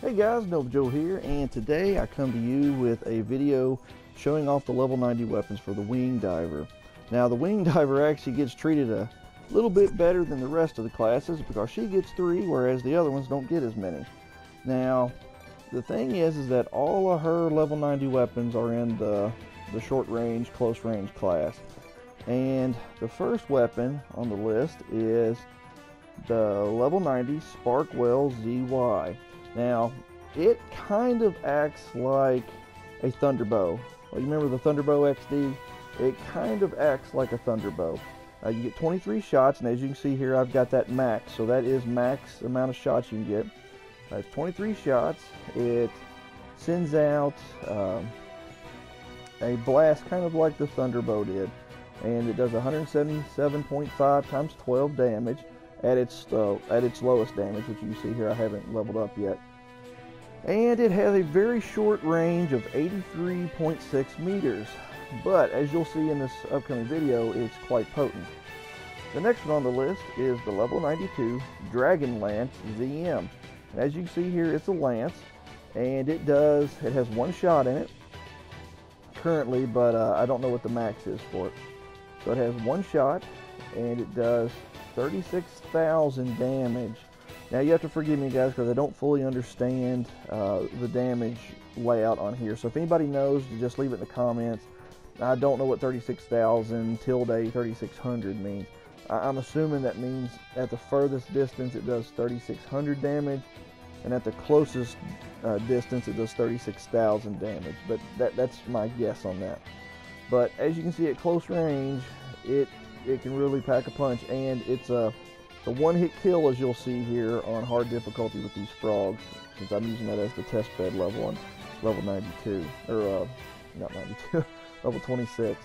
Hey guys, Nova Joe here, and today I come to you with a video showing off the level 90 weapons for the Wing Diver. Now the Wing Diver actually gets treated a little bit better than the rest of the classes because she gets three, whereas the other ones don't get as many. Now, the thing is, is that all of her level 90 weapons are in the, the short range, close range class. And the first weapon on the list is the level 90 Sparkwell ZY. Now, it kind of acts like a Thunderbow. Well, you remember the Thunderbow XD? It kind of acts like a Thunderbow. Uh, you get 23 shots, and as you can see here, I've got that max. So that is max amount of shots you can get. Uh, it's 23 shots. It sends out um, a blast kind of like the Thunderbow did. And it does 177.5 times 12 damage at its uh, at its lowest damage, which you see here I haven't leveled up yet. And it has a very short range of 83.6 meters, but as you'll see in this upcoming video, it's quite potent. The next one on the list is the level 92 Dragon Lance ZM. As you can see here, it's a lance, and it does, it has one shot in it currently, but uh, I don't know what the max is for it. So it has one shot, and it does 36,000 damage. Now you have to forgive me guys because I don't fully understand uh, the damage layout on here. So if anybody knows, just leave it in the comments. I don't know what 36,000 tilde 3600 means. I'm assuming that means at the furthest distance it does 3600 damage and at the closest uh, distance it does 36,000 damage. But that, that's my guess on that. But as you can see at close range, it it can really pack a punch, and it's a, a one-hit kill, as you'll see here on hard difficulty with these frogs, since I'm using that as the test bed level on level 92, or uh, not 92, level 26.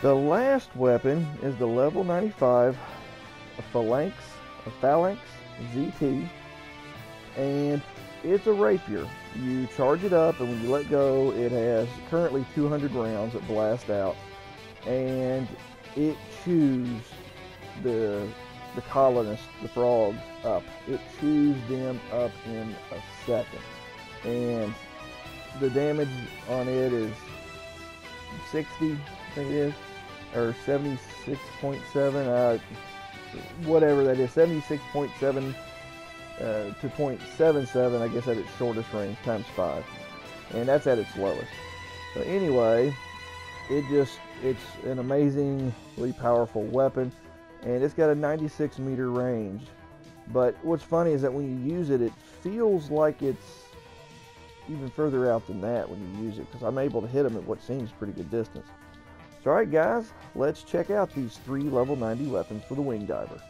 The last weapon is the level 95 a Phalanx, a Phalanx ZT, and it's a rapier. You charge it up, and when you let go, it has currently 200 rounds that blast out, and it chews the the colonists, the frogs, up. It chews them up in a second. And the damage on it is 60, I think it is, or 76.7, uh, whatever that is, 76.7 uh, to 0.77, I guess at its shortest range, times 5. And that's at its lowest. So anyway, it just it's an amazingly powerful weapon and it's got a 96 meter range. But what's funny is that when you use it it feels like it's even further out than that when you use it because I'm able to hit them at what seems pretty good distance. So alright guys let's check out these three level 90 weapons for the wing diver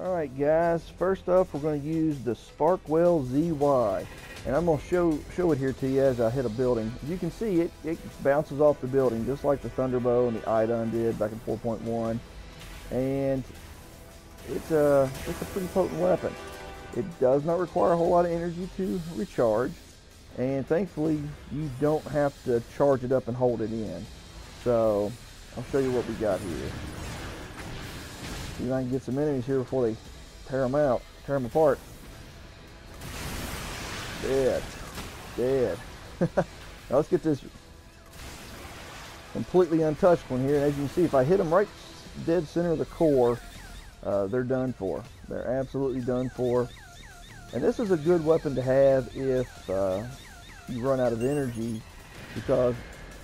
alright guys first off we're going to use the Sparkwell ZY and I'm going to show show it here to you as I hit a building. You can see it, it bounces off the building just like the Thunderbow and the Idun did back in 4.1. And it's a, it's a pretty potent weapon. It does not require a whole lot of energy to recharge. And thankfully, you don't have to charge it up and hold it in. So, I'll show you what we got here. See if I can get some enemies here before they tear them out, tear them apart. Dead. Dead. now let's get this completely untouched one here. And as you can see, if I hit them right dead center of the core, uh, they're done for. They're absolutely done for. And this is a good weapon to have if uh, you run out of energy because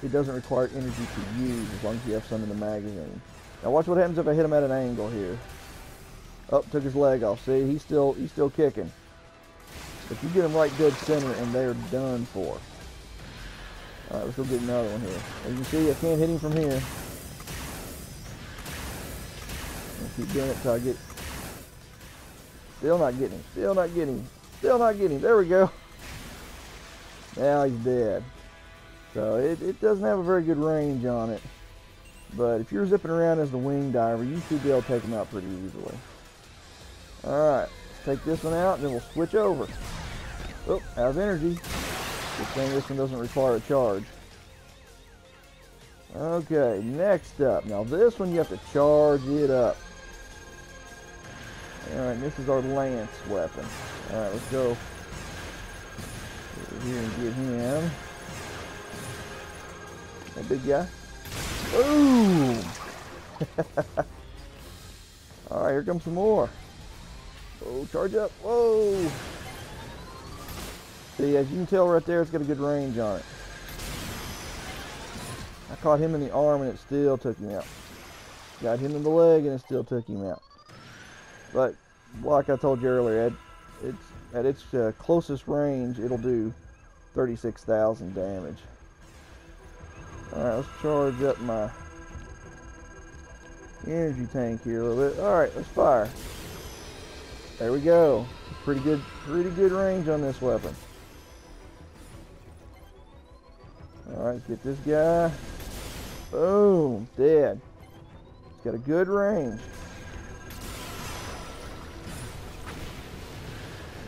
it doesn't require energy to use as long as you have some in the magazine. Now watch what happens if I hit him at an angle here. Up, oh, took his leg off. See, he's still he's still kicking. If you get them right dead center and they're done for. Alright, let's go get another one here. As you can see, I can't hit him from here. Keep doing it until I get... Still not getting him. Still not getting him. Still not getting him. There we go. Now he's dead. So it, it doesn't have a very good range on it. But if you're zipping around as the wing diver, you should be able to take them out pretty easily. Alright, let's take this one out and then we'll switch over. Oh, has energy. Good thing this one doesn't require a charge. Okay, next up. Now this one you have to charge it up. Alright, this is our lance weapon. Alright, let's go over here and get him. That big guy. Boom! Alright, here comes some more. Oh, charge up. Whoa! See, as you can tell right there, it's got a good range on it. I caught him in the arm and it still took him out. Got him in the leg and it still took him out. But like I told you earlier, at its, at its uh, closest range, it'll do 36,000 damage. Alright, let's charge up my energy tank here a little bit. Alright, let's fire. There we go. Pretty good, pretty good range on this weapon. Alright, get this guy. Boom, dead. It's got a good range.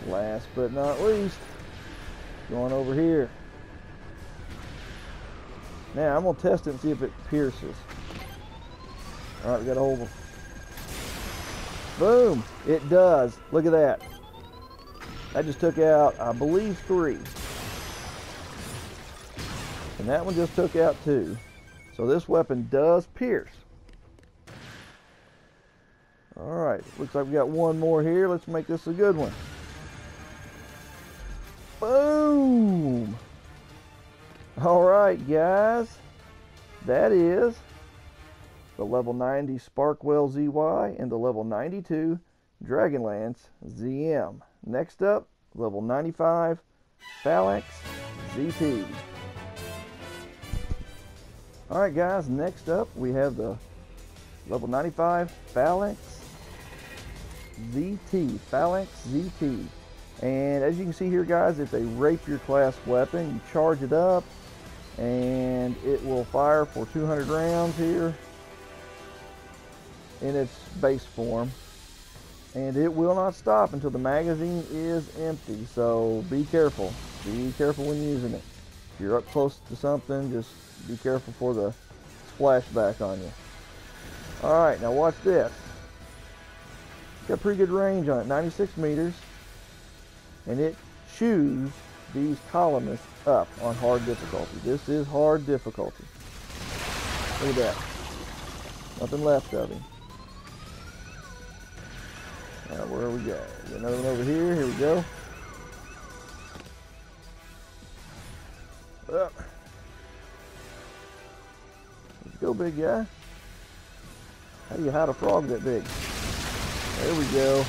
Last but not least, going over here. Now I'm gonna test it and see if it pierces. All right, we got a hold of. Boom! It does. Look at that. I just took out, I believe, three. And that one just took out two. So this weapon does pierce. Alright, looks like we got one more here. Let's make this a good one. Boom! Alright, guys. That is the level 90 Sparkwell ZY and the level 92 Dragonlance ZM. Next up, level 95 Phalanx ZT. Alright guys, next up we have the level 95 Phalanx ZT. Phalanx ZT. And as you can see here guys, it's a rapier class weapon. You charge it up and it will fire for 200 rounds here in its base form. And it will not stop until the magazine is empty. So be careful. Be careful when using it. If you're up close to something, just be careful for the splashback on you. Alright, now watch this. Got pretty good range on it, 96 meters. And it chews these colonists up on hard difficulty. This is hard difficulty. Look at that. Nothing left of him. Now where we go? Another one over here. Here we go. Up. Go, big guy. How do you hide a frog that big? There we go.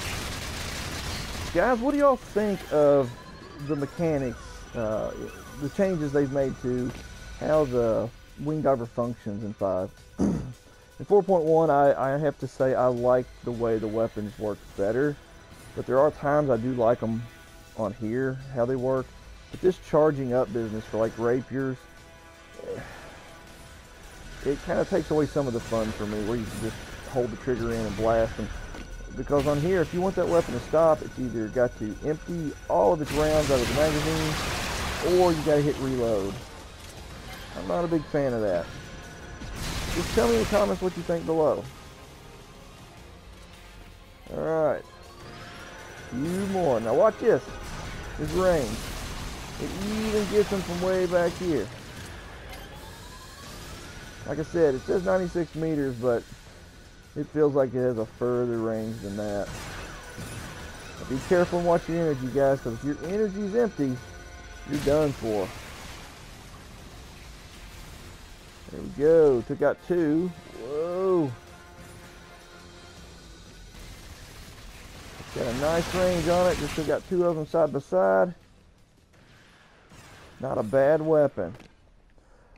Guys, what do y'all think of the mechanics, uh, the changes they've made to how the wing diver functions in 5? in 4.1, I, I have to say I like the way the weapons work better, but there are times I do like them on here, how they work. But this charging up business for like rapiers, it kind of takes away some of the fun for me where you can just hold the trigger in and blast them. Because on here, if you want that weapon to stop, it's either got to empty all of its rounds out of the magazine, or you got to hit reload. I'm not a big fan of that. Just tell me in the comments what you think below. Alright. Few more. Now watch this. This range. It even gets them from way back here. Like I said, it says 96 meters, but it feels like it has a further range than that. But be careful and watch your energy, guys, because if your energy is empty, you're done for. There we go. Took out two. Whoa. Got a nice range on it. Just took out two of them side by side. Not a bad weapon.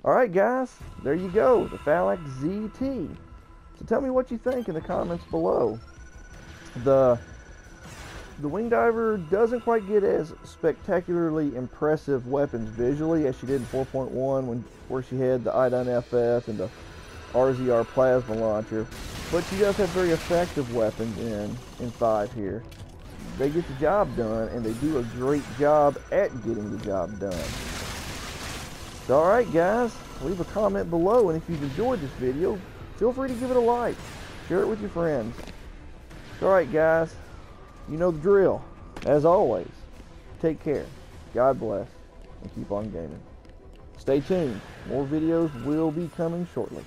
Alright guys, there you go, the Phalanx ZT. So tell me what you think in the comments below. The the Wing Diver doesn't quite get as spectacularly impressive weapons visually as she did in 4.1 when where she had the Iodine FF and the RZR plasma launcher. But she does have very effective weapons in, in 5 here. They get the job done and they do a great job at getting the job done. So, alright guys, leave a comment below and if you've enjoyed this video, feel free to give it a like. Share it with your friends. Alright guys, you know the drill. As always, take care, God bless, and keep on gaming. Stay tuned. More videos will be coming shortly.